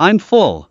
I'm full.